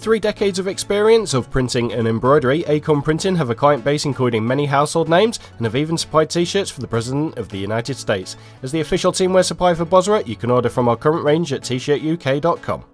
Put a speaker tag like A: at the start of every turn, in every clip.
A: With three decades of experience of printing and embroidery, Acorn Printing have a client base including many household names and have even supplied t-shirts for the President of the United States. As the official teamwear supplier for BOSRA, you can order from our current range at tshirtuk.com.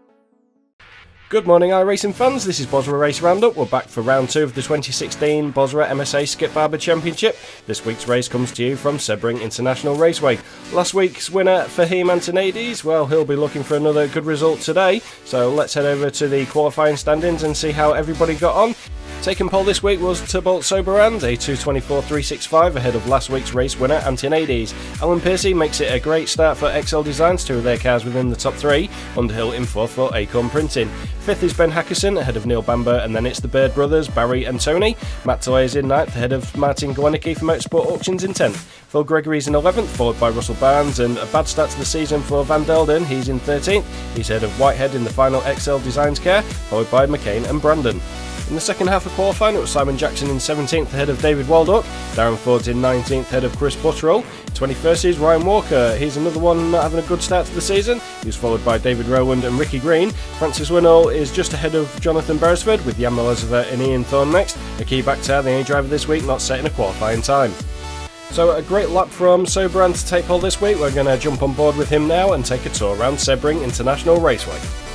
A: Good morning, iRacing fans. This is Bosra Race Roundup. We're back for round two of the 2016 Bosra MSA Skip Barber Championship. This week's race comes to you from Sebring International Raceway. Last week's winner, Fahim Antoniades, well, he'll be looking for another good result today. So let's head over to the qualifying standings and see how everybody got on. Taking pole this week was Tybalt Soberand, a 224.365 ahead of last week's race winner Antoniades. Alan Piercy makes it a great start for XL Designs, two of their cars within the top three, Underhill in fourth for Acorn Printing. Fifth is Ben Hackerson ahead of Neil Bamber, and then it's the Bird brothers, Barry and Tony. Matt Delay is in ninth ahead of Martin Gwanicki for Motorsport Auctions in tenth. Phil Gregory's in 11th, followed by Russell Barnes, and a bad start to the season for Van Delden, he's in 13th. He's ahead of Whitehead in the final XL Designs car, followed by McCain and Brandon. In the second half of qualifying, it was Simon Jackson in 17th ahead of David Waldock, Darren Ford's in 19th ahead of Chris Buttrell, 21st is Ryan Walker, he's another one not having a good start to the season, he's followed by David Rowland and Ricky Green. Francis Winnall is just ahead of Jonathan Beresford with Jan Elizabeth and Ian Thorne next. A key back to the only driver this week not setting a qualifying time. So a great lap from Sobrand to take hold this week. We're going to jump on board with him now and take a tour around Sebring International Raceway.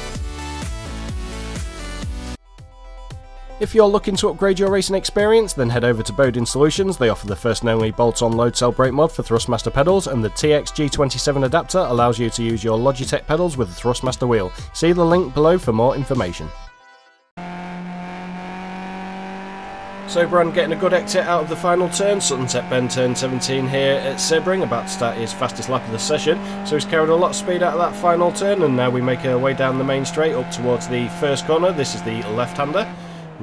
A: If you're looking to upgrade your racing experience, then head over to Bodin Solutions. They offer the first and only bolt-on load cell brake mod for Thrustmaster pedals, and the TXG27 adapter allows you to use your Logitech pedals with a Thrustmaster wheel. See the link below for more information. So, Sobrand getting a good exit out of the final turn. Sunset Bend turn 17 here at Sebring, about to start his fastest lap of the session. So he's carried a lot of speed out of that final turn, and now we make our way down the main straight up towards the first corner. This is the left-hander.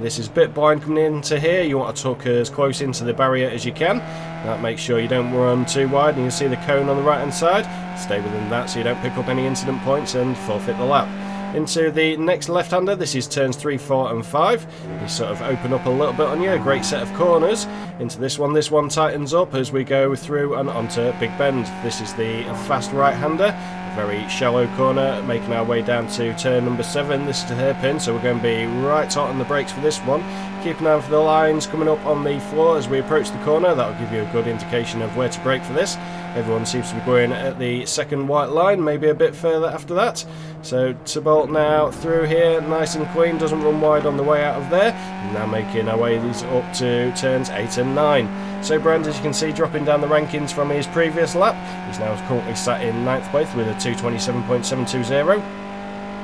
A: This is bit blind coming into here. You want to tuck as close into the barrier as you can. That makes sure you don't run too wide and you see the cone on the right hand side. Stay within that so you don't pick up any incident points and forfeit the lap into the next left-hander. This is turns 3, 4 and 5. You sort of open up a little bit on you, a great set of corners. Into this one, this one tightens up as we go through and onto Big Bend. This is the fast right-hander very shallow corner, making our way down to turn number 7. This is the hairpin, so we're going to be right hot on the brakes for this one. Keep an eye for the lines coming up on the floor as we approach the corner. That'll give you a good indication of where to brake for this. Everyone seems to be going at the second white line, maybe a bit further after that. So Tybalt now through here, nice and clean, doesn't run wide on the way out of there. Now making our way these up to turns 8 and 9. Soberand, as you can see, dropping down the rankings from his previous lap. He's now currently sat in ninth place with a 227.720.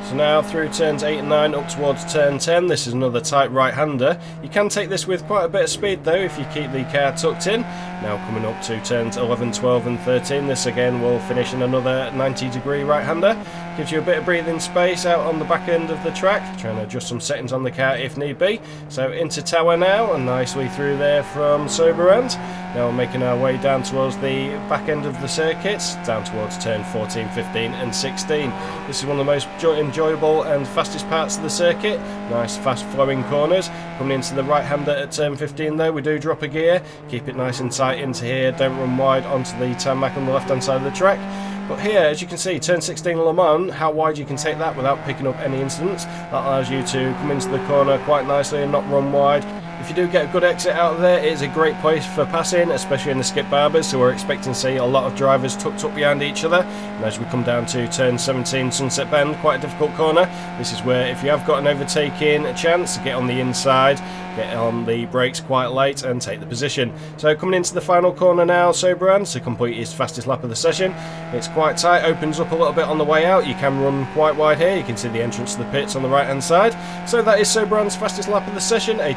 A: So now through turns 8 and 9 up towards turn 10, this is another tight right-hander. You can take this with quite a bit of speed though if you keep the car tucked in. Now coming up to turns 11, 12 and 13, this again will finish in another 90 degree right-hander. Gives you a bit of breathing space out on the back end of the track, trying to adjust some settings on the car if need be. So into tower now and nicely through there from Soberand. Now we're making our way down towards the back end of the circuit, down towards turn 14, 15 and 16. This is one of the most enjoyable and fastest parts of the circuit. Nice fast flowing corners. Coming into the right hander at turn 15 though, we do drop a gear. Keep it nice and tight into here, don't run wide onto the tarmac on the left hand side of the track. But here, as you can see, turn 16 Le Mans, how wide you can take that without picking up any incidents. That allows you to come into the corner quite nicely and not run wide. If you do get a good exit out of there, it is a great place for passing, especially in the skip barbers, so we're expecting to see a lot of drivers tucked up behind each other. And as we come down to turn 17, Sunset Bend, quite a difficult corner. This is where if you have got an overtaking chance, to get on the inside, get on the brakes quite late and take the position. So coming into the final corner now, Soberand to complete his fastest lap of the session. It's quite tight, opens up a little bit on the way out. You can run quite wide here. You can see the entrance to the pits on the right hand side. So that is Soberand's fastest lap of the session, a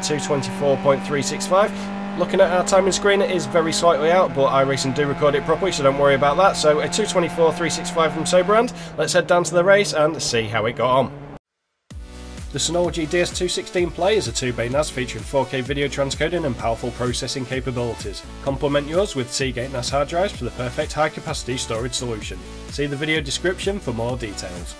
A: 224.365. Looking at our timing screen, it is very slightly out, but iRacing do record it properly, so don't worry about that. So a 224.365 from Soberand. Let's head down to the race and see how it got on. The Synology DS216 Play is a 2-bay NAS featuring 4K video transcoding and powerful processing capabilities. Complement yours with Seagate NAS hard drives for the perfect high-capacity storage solution. See the video description for more details.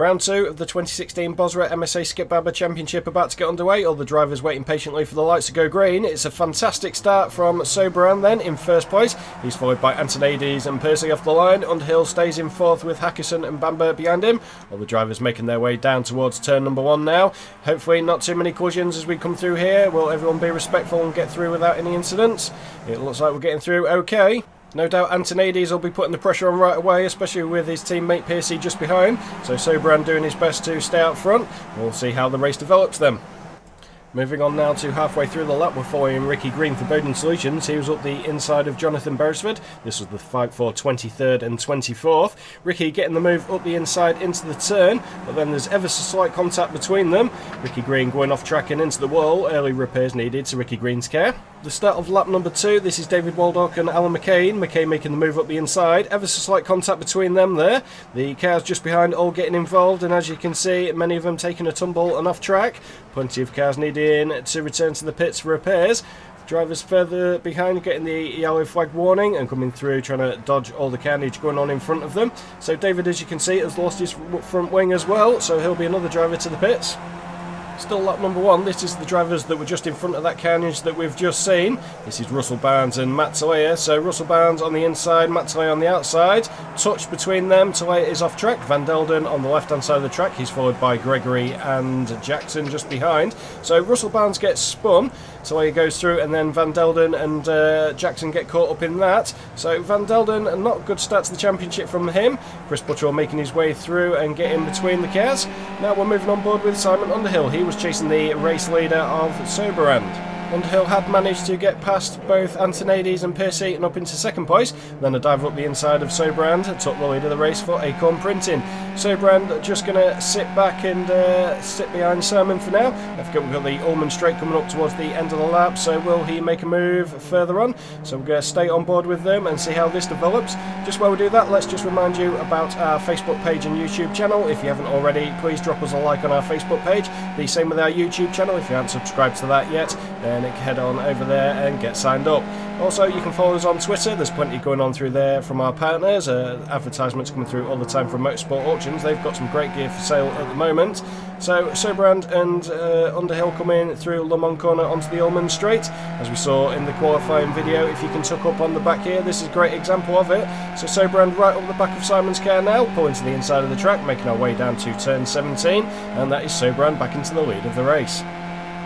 A: Round two of the 2016 Bosra MSA Skip Barber Championship about to get underway. All the drivers waiting patiently for the lights to go green. It's a fantastic start from Soberan then in first place. He's followed by Antoniades and Piercy off the line. Underhill stays in fourth with Hackerson and Bamber behind him. All the drivers making their way down towards turn number one now. Hopefully not too many collisions as we come through here. Will everyone be respectful and get through without any incidents? It looks like we're getting through okay. No doubt Antoniades will be putting the pressure on right away, especially with his teammate Piercy just behind. So Sobran doing his best to stay out front. We'll see how the race develops then. Moving on now to halfway through the lap, we're following Ricky Green for Bodin Solutions. He was up the inside of Jonathan Beresford. This was the fight for 23rd and 24th. Ricky getting the move up the inside into the turn, but then there's ever so slight contact between them. Ricky Green going off track and into the wall. Early repairs needed to Ricky Green's care. The start of lap number two, this is David Waldock and Alan McCain. McCain making the move up the inside. Ever so slight contact between them there. The cars just behind all getting involved, and as you can see, many of them taking a tumble and off track. Plenty of cars needing to return to the pits for repairs. Drivers further behind getting the yellow flag warning and coming through trying to dodge all the carnage going on in front of them. So David, as you can see, has lost his front wing as well, so he'll be another driver to the pits. Still lap number one. This is the drivers that were just in front of that carnage that we've just seen. This is Russell Barnes and Matt Talea. So Russell Barnes on the inside, Matt Talea on the outside. Touch between them. Talea is off track. Van Delden on the left-hand side of the track. He's followed by Gregory and Jackson just behind. So Russell Barnes gets spun. Talea goes through and then Van Delden and uh, Jackson get caught up in that. So Van Delden, not good start to the championship from him. Chris Buttrell making his way through and getting between the cars. Now we're moving on board with Simon Underhill. He was chasing the race leader of Soberand. Underhill had managed to get past both Antoniades and Piercy and up into second place. Then a dive up the inside of Sobrand took the lead of the race for Acorn Printing. Sobrand just going to sit back and uh, sit behind Simon for now. I forget we've got the Ulmann Straight coming up towards the end of the lap, so will he make a move further on? So we're going to stay on board with them and see how this develops. Just while we do that, let's just remind you about our Facebook page and YouTube channel. If you haven't already, please drop us a like on our Facebook page. The same with our YouTube channel. If you haven't subscribed to that yet, then head on over there and get signed up. Also, you can follow us on Twitter. There's plenty going on through there from our partners. Uh, advertisements coming through all the time from Motorsport Auctions. They've got some great gear for sale at the moment. So, Sobrand and uh, Underhill in through Le Mans Corner onto the Ulmann Straight. As we saw in the qualifying video, if you can tuck up on the back here, this is a great example of it. So, Sobrand right up the back of Simon's car now, pulling to the inside of the track, making our way down to turn 17. And that is Sobrand back into the lead of the race.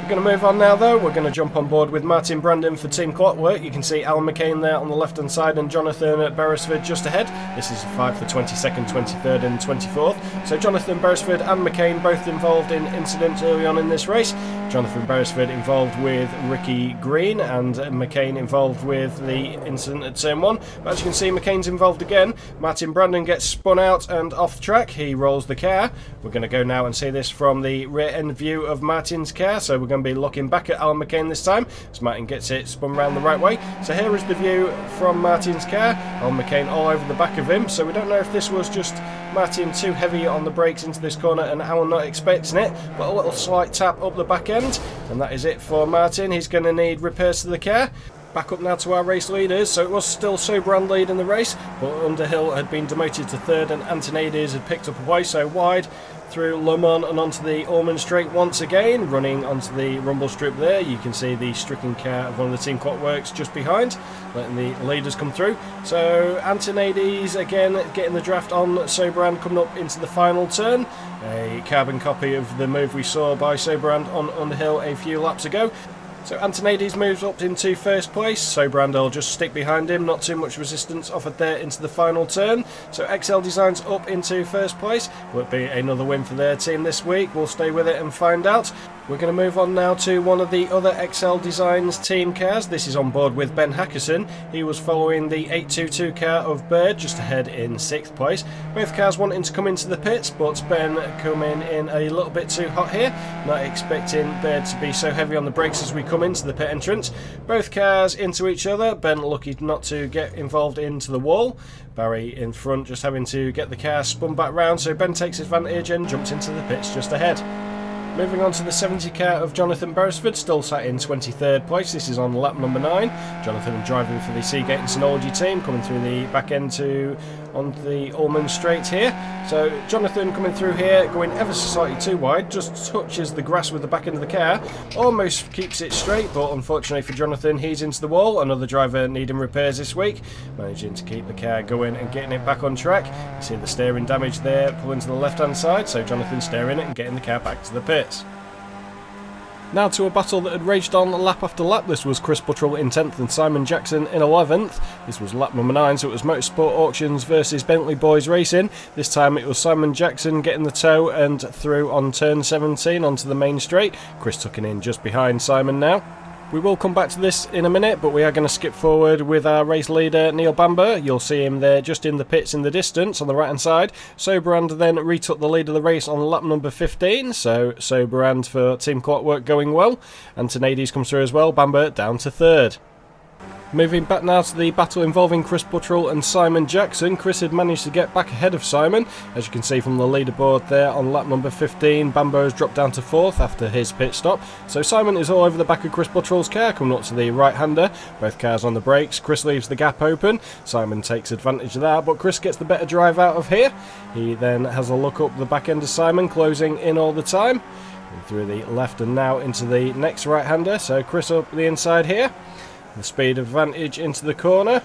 A: We're going to move on now though, we're going to jump on board with Martin Brandon for Team Clockwork. You can see Alan McCain there on the left hand side and Jonathan at Beresford just ahead. This is a fight for 22nd, 23rd and 24th. So Jonathan Beresford and McCain both involved in incidents early on in this race. Jonathan Beresford involved with Ricky Green and McCain involved with the incident at turn 1. But as you can see McCain's involved again. Martin Brandon gets spun out and off track. He rolls the car. We're going to go now and see this from the rear end view of Martin's car. So we're going going to be looking back at Alan McCain this time as Martin gets it spun around the right way. So here is the view from Martin's car. Alan McCain all over the back of him. So we don't know if this was just Martin too heavy on the brakes into this corner and Alan not expecting it. But a little slight tap up the back end. And that is it for Martin. He's going to need repairs to the car. Back up now to our race leaders, so it was still Sobrand lead in the race, but Underhill had been demoted to third and Antoniades had picked up away so wide through Le Mans and onto the Ulmann Straight once again, running onto the rumble strip there. You can see the stricken car of one of the Team Clockworks just behind, letting the leaders come through. So Antoniades again getting the draft on Sobrand coming up into the final turn. A carbon copy of the move we saw by Sobrand on Underhill a few laps ago. So Antoniades moves up into first place, so Brandel just stick behind him, not too much resistance offered there into the final turn. So XL Designs up into first place, it be another win for their team this week? We'll stay with it and find out. We're going to move on now to one of the other XL Designs team cars. This is on board with Ben Hackerson. He was following the 822 car of Bird just ahead in 6th place. Both cars wanting to come into the pits, but Ben coming in a little bit too hot here. Not expecting Bird to be so heavy on the brakes as we come into the pit entrance. Both cars into each other. Ben lucky not to get involved into the wall. Barry in front just having to get the car spun back round so Ben takes advantage and jumps into the pits just ahead. Moving on to the 70 car of Jonathan Beresford, still sat in 23rd place. This is on lap number 9. Jonathan driving for the Seagate and Synology team, coming through the back end to on the Ulmann straight here. So Jonathan coming through here, going ever so slightly too wide, just touches the grass with the back end of the car, almost keeps it straight, but unfortunately for Jonathan, he's into the wall. Another driver needing repairs this week, managing to keep the car going and getting it back on track. You see the steering damage there, pulling to the left hand side, so Jonathan steering it and getting the car back to the Now to a battle that had raged on lap after lap. This was Chris Buttrell in 10th and Simon Jackson in 11th. This was lap number 9, so it was Motorsport Auctions versus Bentley Boys Racing. This time it was Simon Jackson getting the toe and through on turn 17 onto the main straight. Chris tucking in just behind Simon now. We will come back to this in a minute, but we are going to skip forward with our race leader, Neil Bamber. You'll see him there just in the pits in the distance on the right hand side. Sobrand then retook the lead of the race on lap number 15, so Sobrand for Team Clockwork going well. And Tanades comes through as well, Bamber down to third. Moving back now to the battle involving Chris Buttrell and Simon Jackson. Chris had managed to get back ahead of Simon. As you can see from the leaderboard there on lap number 15, Bamber has dropped down to 4th after his pit stop. So Simon is all over the back of Chris Buttrell's car, coming up to the right-hander. Both cars on the brakes. Chris leaves the gap open. Simon takes advantage of that, but Chris gets the better drive out of here. He then has a look up the back end of Simon, closing in all the time. Through the left and now into the next right-hander. So Chris up the inside here. The speed advantage into the corner.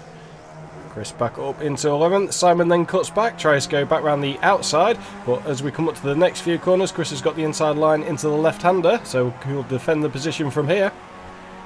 A: Chris back up into 11th. Simon then cuts back, tries to go back around the outside, but as we come up to the next few corners, Chris has got the inside line into the left-hander, so he'll defend the position from here.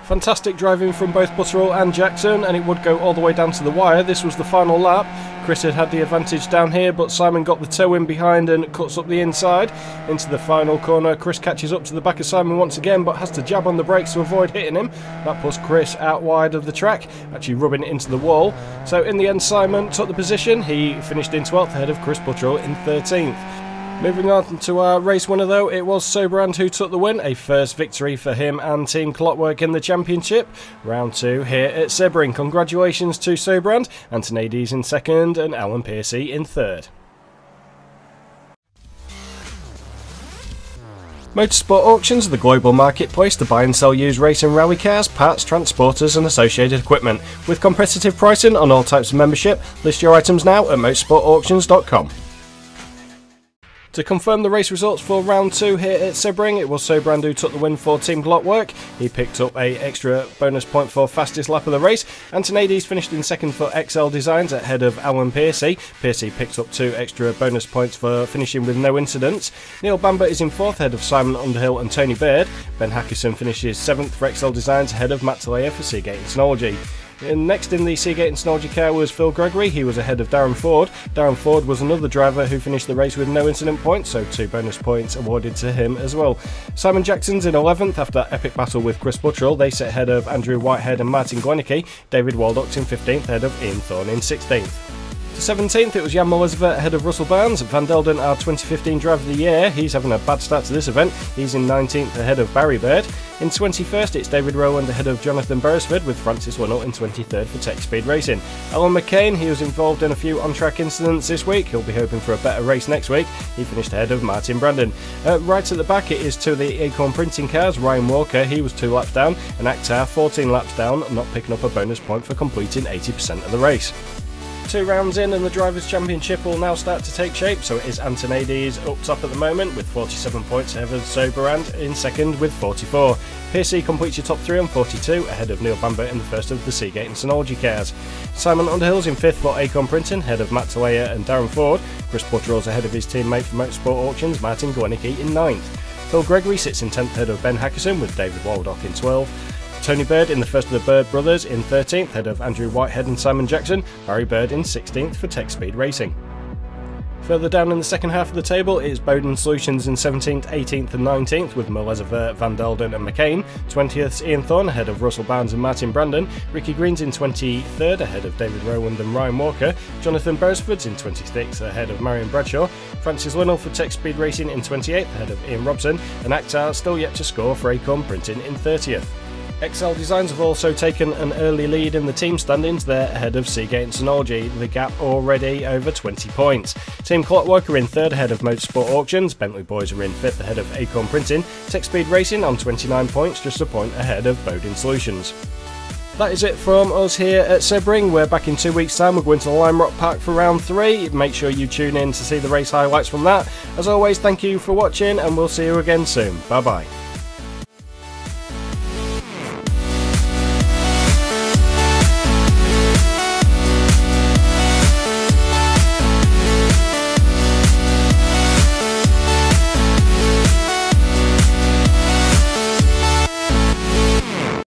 A: Fantastic driving from both Buttrell and Jackson, and it would go all the way down to the wire. This was the final lap. Chris had had the advantage down here, but Simon got the toe in behind and cuts up the inside into the final corner. Chris catches up to the back of Simon once again, but has to jab on the brakes to avoid hitting him. That puts Chris out wide of the track, actually rubbing it into the wall. So in the end, Simon took the position. He finished in 12th ahead of Chris Buttrell in 13th. Moving on to our race winner though, it was Sobrand who took the win, a first victory for him and Team Clockwork in the championship. Round 2 here at Sebring. Congratulations to Sobrand, Antoniades in second and Alan Piercy in third. Motorsport Auctions are the global marketplace to buy and sell used race and rally cars, parts, transporters and associated equipment. With competitive pricing on all types of membership, list your items now at motorsportauctions.com. To confirm the race results for round two here at Sebring, it was Sobrand who took the win for Team Clockwork. He picked up a extra bonus point for fastest lap of the race. Antoniades finished in second for XL Designs ahead of Alan Piercy. Piercy picked up two extra bonus points for finishing with no incidents. Neil Bamber is in fourth ahead of Simon Underhill and Tony Baird. Ben Hackerson finishes seventh for XL Designs ahead of Matt Talea for Seagate and Synology. And next in the Seagate and Synology car was Phil Gregory. He was ahead of Darren Ford. Darren Ford was another driver who finished the race with no incident points, so two bonus points awarded to him as well. Simon Jackson's in 11th after that epic battle with Chris Buttrell. They sit ahead of Andrew Whitehead and Martin Glenicke. David Waldock's in 15th, ahead of Ian Thorne in 16th. To 17th, it was Jan Melizeva ahead of Russell Barnes. Van Delden, our 2015 Driver of the Year, he's having a bad start to this event. He's in 19th ahead of Barry Bird. In 21st, it's David Rowland ahead of Jonathan Beresford, with Francis Winnell in 23rd for Tech Speed Racing. Alan McCain, he was involved in a few on track incidents this week. He'll be hoping for a better race next week. He finished ahead of Martin Brandon. Uh, right at the back, it is of the Acorn printing cars. Ryan Walker, he was two laps down, and Akhtar, 14 laps down, not picking up a bonus point for completing 80% of the race. Two rounds in and the Drivers' Championship will now start to take shape, so it is Antoniades up top at the moment with 47 points ahead of Soberand in second with 44. Piercy completes your top three on 42 ahead of Neil Bamber in the first of the Seagate and Synology cars. Simon Underhill's in fifth for Acorn Printing ahead of Matt Talea and Darren Ford. Chris Buttrell's ahead of his teammate from Motorsport Auctions, Martin Glenicke in ninth. Phil Gregory sits in 10th ahead of Ben Hackerson with David Waldock in 12th. Tony Bird in the first of the Bird brothers in 13th, ahead of Andrew Whitehead and Simon Jackson. Barry Bird in 16th for Tech Speed Racing. Further down in the second half of the table is Bodin Solutions in 17th, 18th and 19th with Melezeva, Van Delden and McCain. 20th Ian Thorne ahead of Russell Barnes and Martin Brandon. Ricky Green's in 23rd ahead of David Rowland and Ryan Walker. Jonathan Beresford's in 26th ahead of Marion Bradshaw. Francis Linnell for Tech Speed Racing in 28th ahead of Ian Robson. And Akhtar still yet to score for Acorn Printing in 30th. XL Designs have also taken an early lead in the team standings. They're ahead of Seagate and Synology, the gap already over 20 points. Team Clockwork are in third ahead of Motorsport Auctions, Bentley Boys are in fifth ahead of Acorn Printing, Tech Speed Racing on 29 points, just a point ahead of Bodin Solutions. That is it from us here at Sebring. We're back in two weeks' time. We're going to the Lime Rock Park for round three. Make sure you tune in to see the race highlights from that. As always, thank you for watching, and we'll see you again soon. Bye bye.